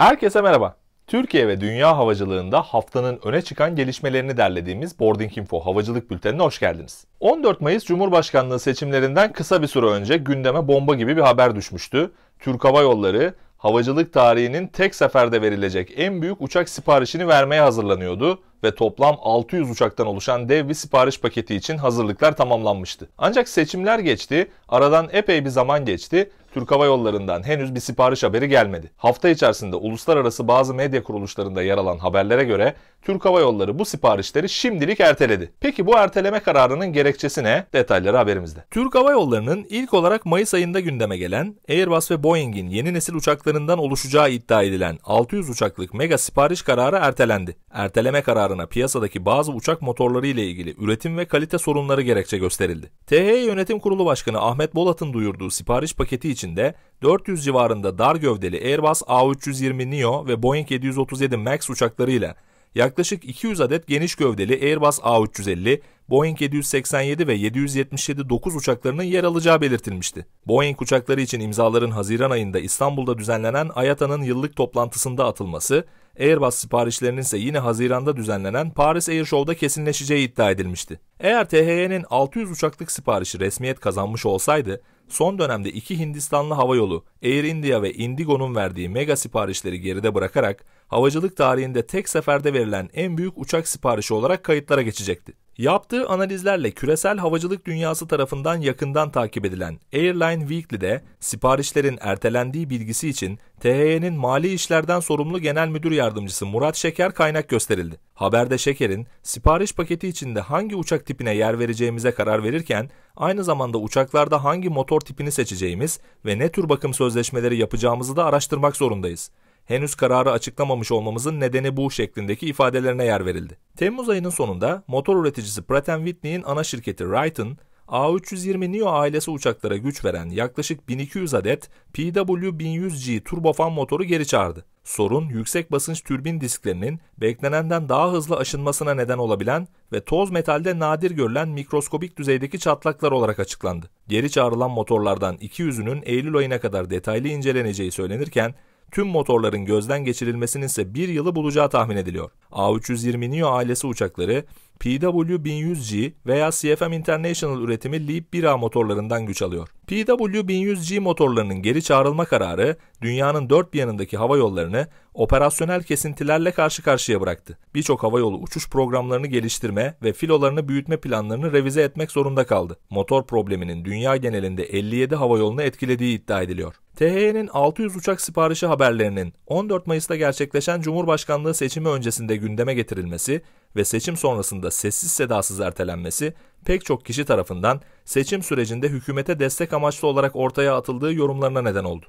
Herkese merhaba. Türkiye ve dünya havacılığında haftanın öne çıkan gelişmelerini derlediğimiz Boarding Info Havacılık Bülteni'ne hoş geldiniz. 14 Mayıs Cumhurbaşkanlığı seçimlerinden kısa bir süre önce gündeme bomba gibi bir haber düşmüştü. Türk Hava Yolları havacılık tarihinin tek seferde verilecek en büyük uçak siparişini vermeye hazırlanıyordu ve toplam 600 uçaktan oluşan dev bir sipariş paketi için hazırlıklar tamamlanmıştı. Ancak seçimler geçti, aradan epey bir zaman geçti Türk Hava Yolları'ndan henüz bir sipariş haberi gelmedi. Hafta içerisinde uluslararası bazı medya kuruluşlarında yer alan haberlere göre Türk Hava Yolları bu siparişleri şimdilik erteledi. Peki bu erteleme kararının gerekçesi ne? Detayları haberimizde. Türk Hava Yolları'nın ilk olarak Mayıs ayında gündeme gelen Airbus ve Boeing'in yeni nesil uçaklarından oluşacağı iddia edilen 600 uçaklık mega sipariş kararı ertelendi. Erteleme kararına piyasadaki bazı uçak motorları ile ilgili üretim ve kalite sorunları gerekçe gösterildi. THY Yönetim Kurulu Başkanı Ahmet Bolat'ın duyurduğu sipariş paketi içinde 400 civarında dar gövdeli Airbus A320 Neo ve Boeing 737 MAX uçaklarıyla yaklaşık 200 adet geniş gövdeli Airbus A350, Boeing 787 ve 777-9 uçaklarının yer alacağı belirtilmişti. Boeing uçakları için imzaların Haziran ayında İstanbul'da düzenlenen IATA'nın yıllık toplantısında atılması, Airbus siparişlerinin ise yine Haziran'da düzenlenen Paris Air Show'da kesinleşeceği iddia edilmişti. Eğer THY'nin 600 uçaklık siparişi resmiyet kazanmış olsaydı, son dönemde iki Hindistanlı havayolu Air India ve Indigo'nun verdiği mega siparişleri geride bırakarak havacılık tarihinde tek seferde verilen en büyük uçak siparişi olarak kayıtlara geçecekti. Yaptığı analizlerle küresel havacılık dünyası tarafından yakından takip edilen Airline Weekly'de siparişlerin ertelendiği bilgisi için THY'nin mali işlerden sorumlu genel müdür yardımcısı Murat Şeker kaynak gösterildi. Haberde Şeker'in sipariş paketi içinde hangi uçak tipine yer vereceğimize karar verirken aynı zamanda uçaklarda hangi motor tipini seçeceğimiz ve ne tür bakım sözleşmeleri yapacağımızı da araştırmak zorundayız henüz kararı açıklamamış olmamızın nedeni bu şeklindeki ifadelerine yer verildi. Temmuz ayının sonunda motor üreticisi Pratt Whitney'in ana şirketi Wright'ın A320 Neo ailesi uçaklara güç veren yaklaşık 1200 adet PW1100G turbofan motoru geri çağırdı. Sorun yüksek basınç türbin disklerinin beklenenden daha hızlı aşınmasına neden olabilen ve toz metalde nadir görülen mikroskobik düzeydeki çatlaklar olarak açıklandı. Geri çağrılan motorlardan 200'ünün Eylül ayına kadar detaylı inceleneceği söylenirken tüm motorların gözden geçirilmesinin ise bir yılı bulacağı tahmin ediliyor. A320 Neo ailesi uçakları PW1100G veya CFM International üretimi LEAP 1A motorlarından güç alıyor. PW1100G motorlarının geri çağrılma kararı dünyanın dört bir yanındaki hava yollarını operasyonel kesintilerle karşı karşıya bıraktı. Birçok havayolu uçuş programlarını geliştirme ve filolarını büyütme planlarını revize etmek zorunda kaldı. Motor probleminin dünya genelinde 57 havayolunu etkilediği iddia ediliyor. THY'nin 600 uçak siparişi haberlerinin 14 Mayıs'ta gerçekleşen Cumhurbaşkanlığı seçimi öncesinde gündeme getirilmesi ve seçim sonrasında sessiz sedasız ertelenmesi pek çok kişi tarafından seçim sürecinde hükümete destek amaçlı olarak ortaya atıldığı yorumlarına neden oldu.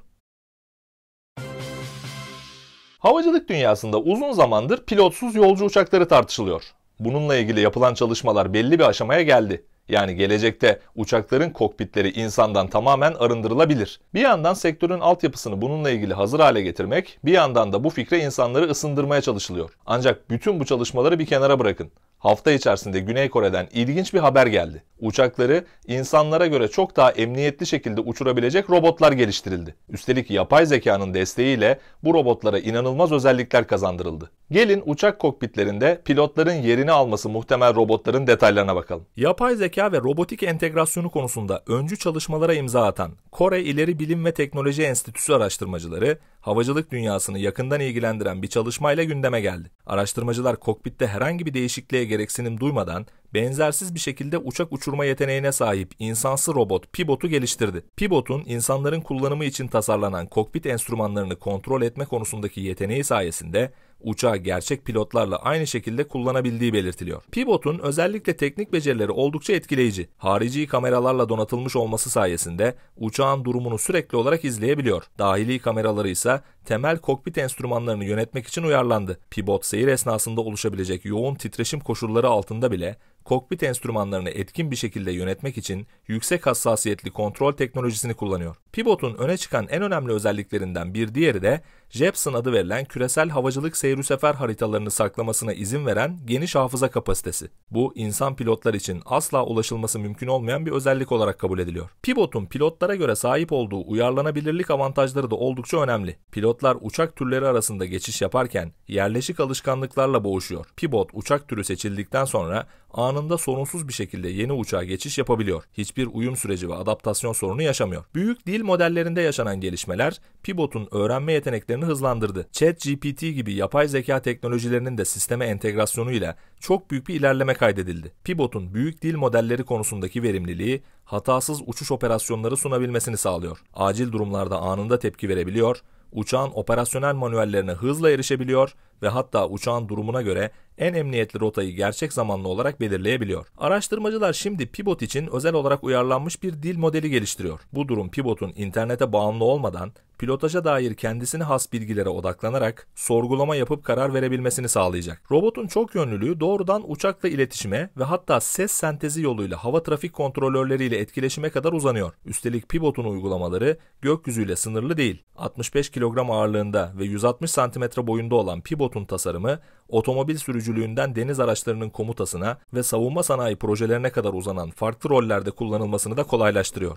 Havacılık dünyasında uzun zamandır pilotsuz yolcu uçakları tartışılıyor. Bununla ilgili yapılan çalışmalar belli bir aşamaya geldi. Yani gelecekte uçakların kokpitleri insandan tamamen arındırılabilir. Bir yandan sektörün altyapısını bununla ilgili hazır hale getirmek, bir yandan da bu fikre insanları ısındırmaya çalışılıyor. Ancak bütün bu çalışmaları bir kenara bırakın hafta içerisinde Güney Kore'den ilginç bir haber geldi. Uçakları insanlara göre çok daha emniyetli şekilde uçurabilecek robotlar geliştirildi. Üstelik yapay zekanın desteğiyle bu robotlara inanılmaz özellikler kazandırıldı. Gelin uçak kokpitlerinde pilotların yerini alması muhtemel robotların detaylarına bakalım. Yapay zeka ve robotik entegrasyonu konusunda öncü çalışmalara imza atan Kore İleri Bilim ve Teknoloji Enstitüsü araştırmacıları havacılık dünyasını yakından ilgilendiren bir çalışmayla gündeme geldi. Araştırmacılar kokpitte herhangi bir değişikliğe gereksinim duymadan benzersiz bir şekilde uçak uçurma yeteneğine sahip insansı robot Pibot'u geliştirdi. Pibot'un insanların kullanımı için tasarlanan kokpit enstrümanlarını kontrol etme konusundaki yeteneği sayesinde uçağı gerçek pilotlarla aynı şekilde kullanabildiği belirtiliyor. Pivot'un özellikle teknik becerileri oldukça etkileyici. Harici kameralarla donatılmış olması sayesinde uçağın durumunu sürekli olarak izleyebiliyor. Dahili kameraları ise temel kokpit enstrümanlarını yönetmek için uyarlandı. Pivot seyir esnasında oluşabilecek yoğun titreşim koşulları altında bile kokpit enstrümanlarını etkin bir şekilde yönetmek için yüksek hassasiyetli kontrol teknolojisini kullanıyor. Pivot'un öne çıkan en önemli özelliklerinden bir diğeri de Jepson adı verilen küresel havacılık seyir sefer haritalarını saklamasına izin veren geniş hafıza kapasitesi. Bu insan pilotlar için asla ulaşılması mümkün olmayan bir özellik olarak kabul ediliyor. Pivot'un pilotlara göre sahip olduğu uyarlanabilirlik avantajları da oldukça önemli. Pilotlar uçak türleri arasında geçiş yaparken yerleşik alışkanlıklarla boğuşuyor. Pivot uçak türü seçildikten sonra anında sorunsuz bir şekilde yeni uçağa geçiş yapabiliyor. Hiçbir uyum süreci ve adaptasyon sorunu yaşamıyor. Büyük dil modellerinde yaşanan gelişmeler Pivot'un öğrenme yeteneklerini hızlandırdı. ChatGPT gibi yapay zeka teknolojilerinin de sisteme entegrasyonuyla çok büyük bir ilerleme kaydedildi. Pivot'un büyük dil modelleri konusundaki verimliliği hatasız uçuş operasyonları sunabilmesini sağlıyor. Acil durumlarda anında tepki verebiliyor, uçağın operasyonel manuellerine hızla erişebiliyor ve hatta uçağın durumuna göre en emniyetli rotayı gerçek zamanlı olarak belirleyebiliyor. Araştırmacılar şimdi Pivot için özel olarak uyarlanmış bir dil modeli geliştiriyor. Bu durum Pivot'un internete bağımlı olmadan pilotaja dair kendisine has bilgilere odaklanarak sorgulama yapıp karar verebilmesini sağlayacak. Robotun çok yönlülüğü doğrudan uçakla iletişime ve hatta ses sentezi yoluyla hava trafik kontrolörleriyle etkileşime kadar uzanıyor. Üstelik Pivot'un uygulamaları gökyüzüyle sınırlı değil. 65 kilogram ağırlığında ve 160 santimetre boyunda olan Pivot'un tasarımı otomobil sürücülüğünden deniz araçlarının komutasına ve savunma sanayi projelerine kadar uzanan farklı rollerde kullanılmasını da kolaylaştırıyor.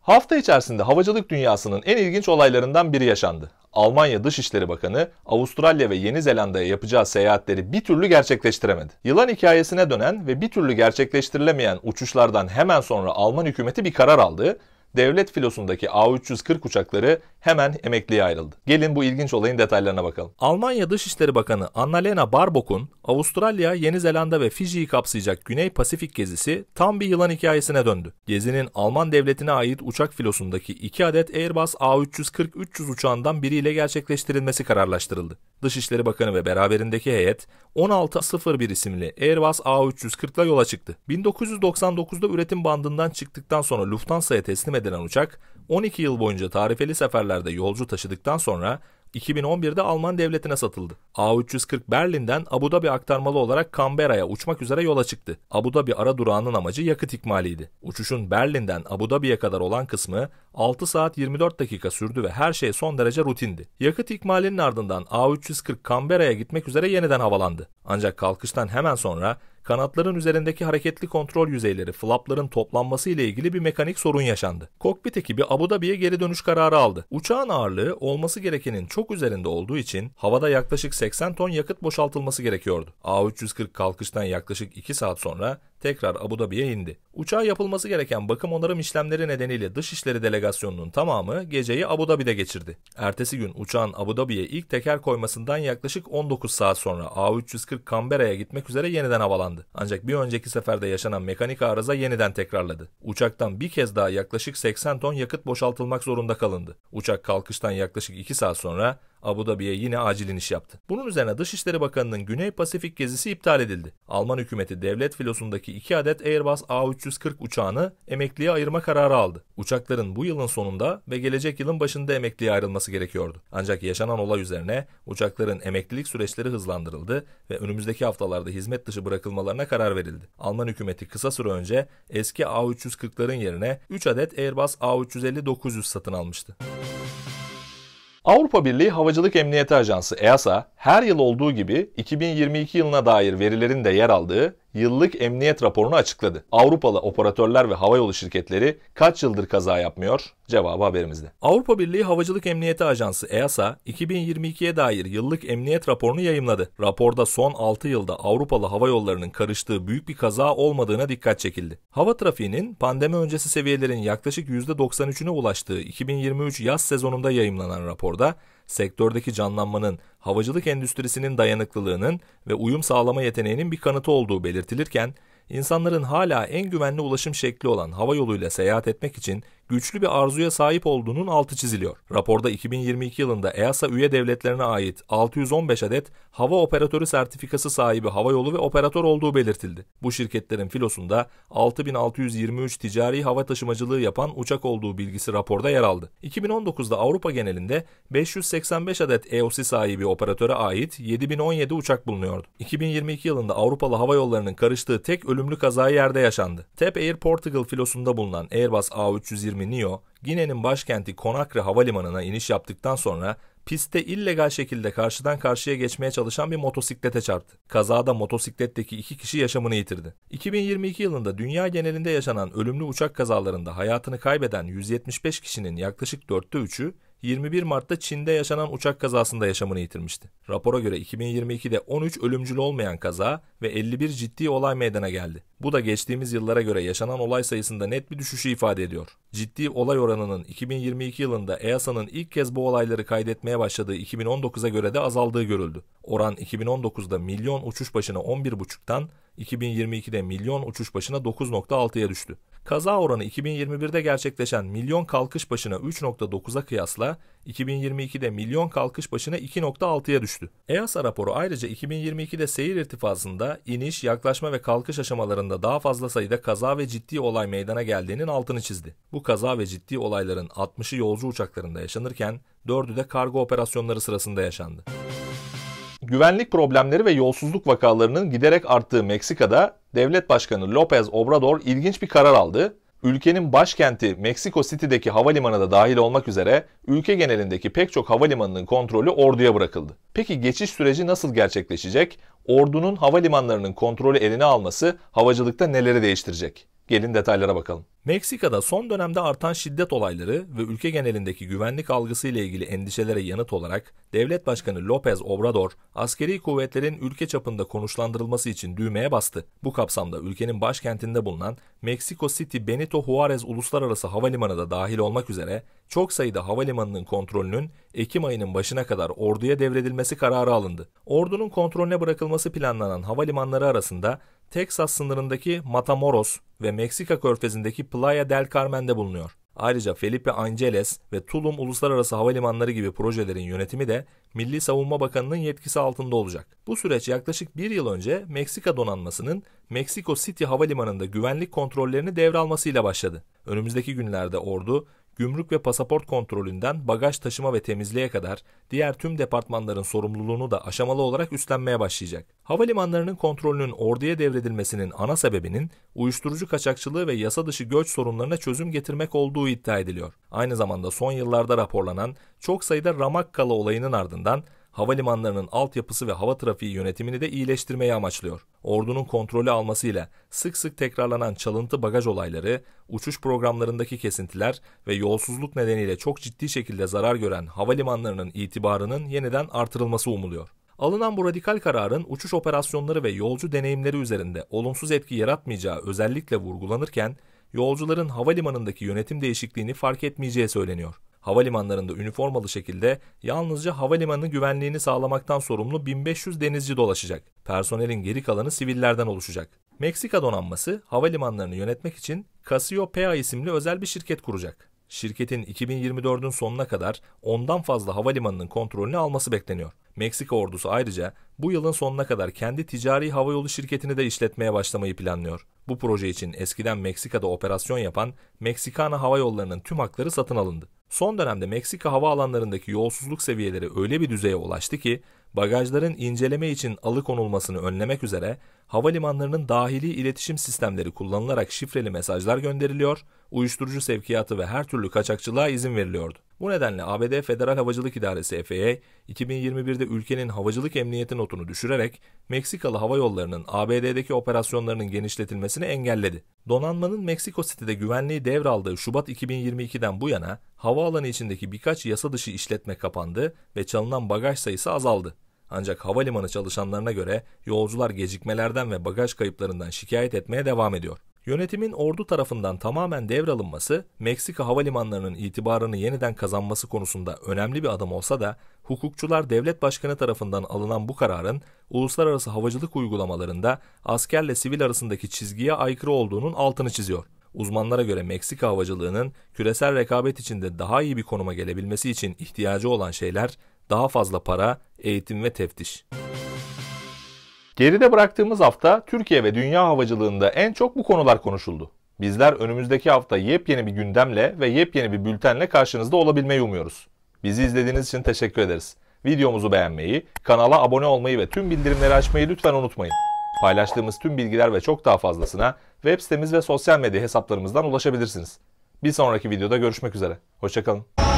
Hafta içerisinde havacılık dünyasının en ilginç olaylarından biri yaşandı. Almanya Dışişleri Bakanı Avustralya ve Yeni Zelanda'ya yapacağı seyahatleri bir türlü gerçekleştiremedi. Yılan hikayesine dönen ve bir türlü gerçekleştirilemeyen uçuşlardan hemen sonra Alman hükümeti bir karar aldı devlet filosundaki A340 uçakları hemen emekliye ayrıldı. Gelin bu ilginç olayın detaylarına bakalım. Almanya Dışişleri Bakanı Annalena Baerbock'un Avustralya, Yeni Zelanda ve Fiji'yi kapsayacak Güney Pasifik gezisi tam bir yılan hikayesine döndü. Gezinin Alman devletine ait uçak filosundaki 2 adet Airbus A340-300 uçağından biriyle gerçekleştirilmesi kararlaştırıldı. Dışişleri Bakanı ve beraberindeki heyet 1601 isimli Airbus A340 ile yola çıktı. 1999'da üretim bandından çıktıktan sonra Lufthansa'ya teslim edilen uçak 12 yıl boyunca tarifeli seferlerde yolcu taşıdıktan sonra 2011'de Alman devletine satıldı. A340 Berlin'den Abu Dhabi aktarmalı olarak Canberra'ya uçmak üzere yola çıktı. Abu Dhabi ara durağının amacı yakıt ikmaliydi. Uçuşun Berlin'den Abu Dhabi'ye kadar olan kısmı 6 saat 24 dakika sürdü ve her şey son derece rutindi. Yakıt ikmalinin ardından A340 Canberra'ya gitmek üzere yeniden havalandı. Ancak kalkıştan hemen sonra kanatların üzerindeki hareketli kontrol yüzeyleri flapların toplanması ile ilgili bir mekanik sorun yaşandı. Kokpit ekibi Abu Dhabi'ye geri dönüş kararı aldı. Uçağın ağırlığı olması gerekenin çok üzerinde olduğu için havada yaklaşık 80 ton yakıt boşaltılması gerekiyordu. A340 kalkıştan yaklaşık 2 saat sonra tekrar Abu Dhabi'ye indi. Uçağa yapılması gereken bakım onarım işlemleri nedeniyle Dışişleri Delegasyonu'nun tamamı geceyi Abu Dhabi'de geçirdi. Ertesi gün uçağın Abu Dhabi'ye ilk teker koymasından yaklaşık 19 saat sonra A340 Canberra'ya gitmek üzere yeniden havalandı. Ancak bir önceki seferde yaşanan mekanik arıza yeniden tekrarladı. Uçaktan bir kez daha yaklaşık 80 ton yakıt boşaltılmak zorunda kalındı. Uçak kalkıştan yaklaşık 2 saat sonra Abu Dhabi'ye yine acil iniş yaptı. Bunun üzerine Dışişleri Bakanı'nın Güney Pasifik gezisi iptal edildi. Alman hükümeti devlet filosundaki 2 adet Airbus A340 uçağını emekliye ayırma kararı aldı. Uçakların bu yılın sonunda ve gelecek yılın başında emekliye ayrılması gerekiyordu. Ancak yaşanan olay üzerine uçakların emeklilik süreçleri hızlandırıldı ve önümüzdeki haftalarda hizmet dışı bırakılmalarına karar verildi. Alman hükümeti kısa süre önce eski A340'ların yerine 3 adet Airbus A350-900 satın almıştı. Avrupa Birliği Havacılık Emniyeti Ajansı EASA her yıl olduğu gibi 2022 yılına dair verilerin de yer aldığı yıllık emniyet raporunu açıkladı. Avrupalı operatörler ve havayolu şirketleri kaç yıldır kaza yapmıyor? Cevabı haberimizde. Avrupa Birliği Havacılık Emniyeti Ajansı EASA 2022'ye dair yıllık emniyet raporunu yayımladı. Raporda son 6 yılda Avrupalı hava yollarının karıştığı büyük bir kaza olmadığına dikkat çekildi. Hava trafiğinin pandemi öncesi seviyelerin yaklaşık %93'üne ulaştığı 2023 yaz sezonunda yayımlanan raporda sektördeki canlanmanın havacılık endüstrisinin dayanıklılığının ve uyum sağlama yeteneğinin bir kanıtı olduğu belirtilirken, insanların hala en güvenli ulaşım şekli olan hava yoluyla seyahat etmek için güçlü bir arzuya sahip olduğunun altı çiziliyor. Raporda 2022 yılında EASA üye devletlerine ait 615 adet hava operatörü sertifikası sahibi havayolu ve operatör olduğu belirtildi. Bu şirketlerin filosunda 6623 ticari hava taşımacılığı yapan uçak olduğu bilgisi raporda yer aldı. 2019'da Avrupa genelinde 585 adet EOC sahibi operatöre ait 7017 uçak bulunuyordu. 2022 yılında Avrupalı hava yollarının karıştığı tek ölümlü kazayı yerde yaşandı. TAP Air Portugal filosunda bulunan Airbus A320 Neo, Gine'nin başkenti Conakry havalimanına iniş yaptıktan sonra pistte illegal şekilde karşıdan karşıya geçmeye çalışan bir motosiklete çarptı. Kazada motosikletteki iki kişi yaşamını yitirdi. 2022 yılında dünya genelinde yaşanan ölümlü uçak kazalarında hayatını kaybeden 175 kişinin yaklaşık dörtte üçü 21 Mart'ta Çin'de yaşanan uçak kazasında yaşamını yitirmişti. Rapora göre 2022'de 13 ölümcül olmayan kaza ve 51 ciddi olay meydana geldi. Bu da geçtiğimiz yıllara göre yaşanan olay sayısında net bir düşüşü ifade ediyor. Ciddi olay oranının 2022 yılında EASA'nın ilk kez bu olayları kaydetmeye başladığı 2019'a göre de azaldığı görüldü. Oran 2019'da milyon uçuş başına 11,5'tan 2022'de milyon uçuş başına 9.6'ya düştü. Kaza oranı 2021'de gerçekleşen milyon kalkış başına 3.9'a kıyasla 2022'de milyon kalkış başına 2.6'ya düştü. EASA raporu ayrıca 2022'de seyir irtifasında iniş, yaklaşma ve kalkış aşamalarında daha fazla sayıda kaza ve ciddi olay meydana geldiğinin altını çizdi. Bu kaza ve ciddi olayların 60'ı yolcu uçaklarında yaşanırken 4'ü de kargo operasyonları sırasında yaşandı. Güvenlik problemleri ve yolsuzluk vakalarının giderek arttığı Meksika'da Devlet Başkanı López Obrador ilginç bir karar aldı. Ülkenin başkenti Meksiko City'deki havalimanı da dahil olmak üzere ülke genelindeki pek çok havalimanının kontrolü orduya bırakıldı. Peki geçiş süreci nasıl gerçekleşecek? Ordunun havalimanlarının kontrolü eline alması havacılıkta neleri değiştirecek? Gelin detaylara bakalım. Meksika'da son dönemde artan şiddet olayları ve ülke genelindeki güvenlik algısı ile ilgili endişelere yanıt olarak Devlet Başkanı López Obrador, askeri kuvvetlerin ülke çapında konuşlandırılması için düğmeye bastı. Bu kapsamda ülkenin başkentinde bulunan Meksiko City Benito Juarez Uluslararası Havalimanı da dahil olmak üzere çok sayıda havalimanının kontrolünün Ekim ayının başına kadar orduya devredilmesi kararı alındı. Ordunun kontrolüne bırakılması planlanan havalimanları arasında Texas sınırındaki Matamoros ve Meksika körfezindeki Playa del Carmen'de bulunuyor. Ayrıca Felipe Angeles ve Tulum Uluslararası Havalimanları gibi projelerin yönetimi de Milli Savunma Bakanı'nın yetkisi altında olacak. Bu süreç yaklaşık bir yıl önce Meksika donanmasının Meksiko City Havalimanı'nda güvenlik kontrollerini devralmasıyla başladı. Önümüzdeki günlerde ordu gümrük ve pasaport kontrolünden bagaj taşıma ve temizliğe kadar diğer tüm departmanların sorumluluğunu da aşamalı olarak üstlenmeye başlayacak. Havalimanlarının kontrolünün orduya devredilmesinin ana sebebinin uyuşturucu kaçakçılığı ve yasa dışı göç sorunlarına çözüm getirmek olduğu iddia ediliyor. Aynı zamanda son yıllarda raporlanan çok sayıda Ramakkala olayının ardından havalimanlarının altyapısı ve hava trafiği yönetimini de iyileştirmeyi amaçlıyor. Ordunun kontrolü almasıyla sık sık tekrarlanan çalıntı bagaj olayları, uçuş programlarındaki kesintiler ve yolsuzluk nedeniyle çok ciddi şekilde zarar gören havalimanlarının itibarının yeniden artırılması umuluyor. Alınan bu radikal kararın uçuş operasyonları ve yolcu deneyimleri üzerinde olumsuz etki yaratmayacağı özellikle vurgulanırken, yolcuların havalimanındaki yönetim değişikliğini fark etmeyeceği söyleniyor havalimanlarında üniformalı şekilde yalnızca havalimanı güvenliğini sağlamaktan sorumlu 1500 denizci dolaşacak. Personelin geri kalanı sivillerden oluşacak. Meksika donanması havalimanlarını yönetmek için Cassiopeia isimli özel bir şirket kuracak. Şirketin 2024'ün sonuna kadar ondan fazla havalimanının kontrolünü alması bekleniyor. Meksika ordusu ayrıca bu yılın sonuna kadar kendi ticari havayolu şirketini de işletmeye başlamayı planlıyor. Bu proje için eskiden Meksika'da operasyon yapan Meksikana Hava Yolları'nın tüm hakları satın alındı. Son dönemde Meksika hava alanlarındaki yolsuzluk seviyeleri öyle bir düzeye ulaştı ki bagajların inceleme için alıkonulmasını önlemek üzere havalimanlarının dahili iletişim sistemleri kullanılarak şifreli mesajlar gönderiliyor, uyuşturucu sevkiyatı ve her türlü kaçakçılığa izin veriliyordu. Bu nedenle ABD Federal Havacılık İdaresi FAA, 2021'de ülkenin havacılık emniyeti notunu düşürerek Meksikalı hava yollarının ABD'deki operasyonlarının genişletilmesini engelledi. Donanmanın Meksiko City'de güvenliği devraldığı Şubat 2022'den bu yana havaalanı içindeki birkaç yasa dışı işletme kapandı ve çalınan bagaj sayısı azaldı. Ancak havalimanı çalışanlarına göre yolcular gecikmelerden ve bagaj kayıplarından şikayet etmeye devam ediyor. Yönetimin ordu tarafından tamamen devralınması, Meksika havalimanlarının itibarını yeniden kazanması konusunda önemli bir adım olsa da, hukukçular devlet başkanı tarafından alınan bu kararın uluslararası havacılık uygulamalarında askerle sivil arasındaki çizgiye aykırı olduğunun altını çiziyor. uzmanlara göre Meksika havacılığının küresel rekabet içinde daha iyi bir konuma gelebilmesi için ihtiyacı olan şeyler daha fazla para, eğitim ve teftiş. Geride bıraktığımız hafta Türkiye ve dünya havacılığında en çok bu konular konuşuldu. Bizler önümüzdeki hafta yepyeni bir gündemle ve yepyeni bir bültenle karşınızda olabilmeyi umuyoruz. Bizi izlediğiniz için teşekkür ederiz. Videomuzu beğenmeyi, kanala abone olmayı ve tüm bildirimleri açmayı lütfen unutmayın. Paylaştığımız tüm bilgiler ve çok daha fazlasına web sitemiz ve sosyal medya hesaplarımızdan ulaşabilirsiniz. Bir sonraki videoda görüşmek üzere. Hoşçakalın.